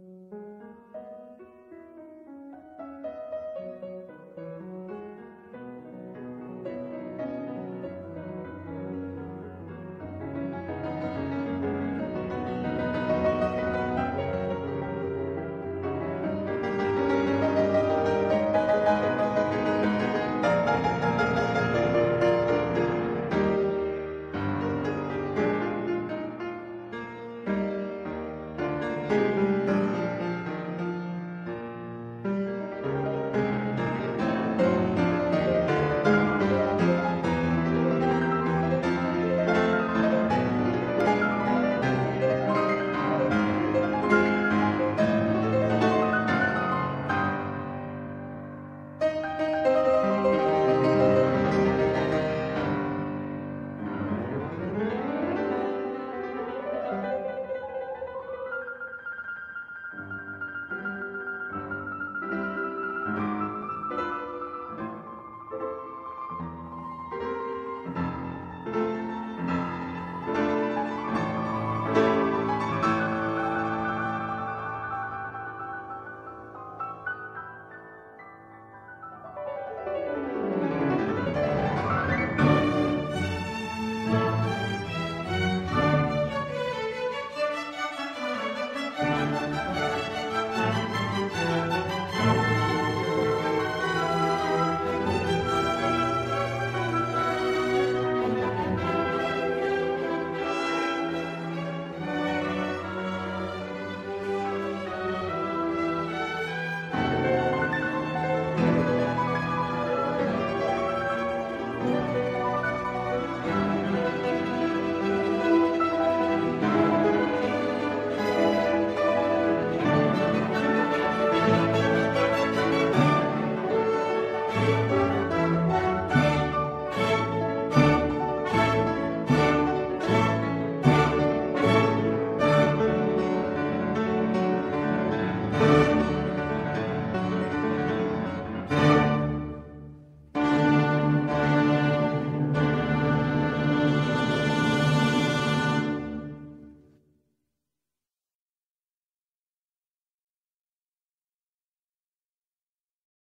Mm-hmm.